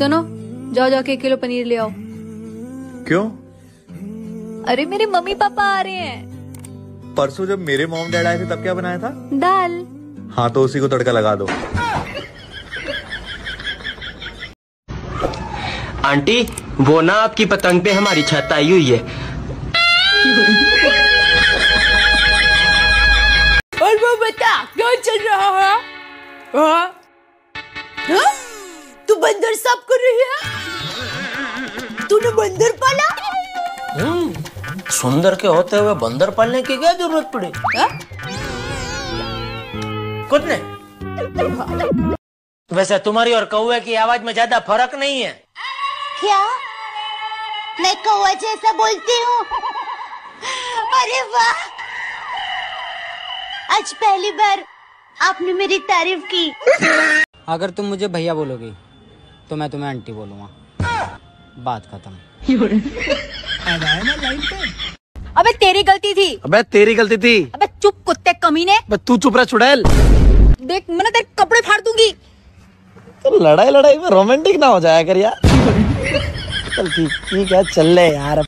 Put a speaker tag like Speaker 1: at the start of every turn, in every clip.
Speaker 1: सुनो जाओ जाके एक किलो पनीर ले आओ।
Speaker 2: क्यों?
Speaker 1: अरे मेरे मम्मी पापा आ रहे हैं।
Speaker 2: परसों जब मेरे मॉम डैड आए थे तब क्या बनाया था?
Speaker 1: दाल।
Speaker 2: हाँ तो उसी को तड़का लगा दो।
Speaker 3: आंटी वो ना आपकी पतंग पे हमारी छत आई हुई है।
Speaker 4: और वो बता क्या चल रहा है? हाँ? बंदर साफ़ कर रही है। तूने बंदर पाला?
Speaker 5: सुंदर के होते हुए बंदर पालने की क्या ज़रूरत पड़ी?
Speaker 4: हाँ?
Speaker 5: कुछ नहीं। वैसे तुम्हारी और कौवे की आवाज़ में ज़्यादा फ़र्क नहीं है।
Speaker 6: क्या? मैं कौवा जैसा बोलती हूँ? अरे वाह! आज पहली बार आपने मेरी तारीफ़ की।
Speaker 7: अगर तुम मुझे भैया बोलोगी तो मैं तुम्हें आंटी बोलूँगा। बात खत्म।
Speaker 1: अबे तेरी गलती थी।
Speaker 8: अबे तेरी गलती थी।
Speaker 1: अबे चुप कुत्ते कमीने।
Speaker 8: अबे तू चुप रहा चुड़ैल।
Speaker 1: देख मैं तेरे कपड़े फाड़ दूँगी।
Speaker 8: तो लड़ाई लड़ाई में रोमांटिक ना हो जाया कर यार। चल ठीक ठीक है चल ले यार।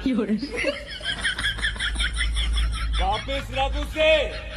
Speaker 8: वापिस लागू से।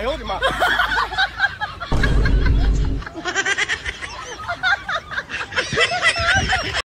Speaker 8: 哎呦我的妈！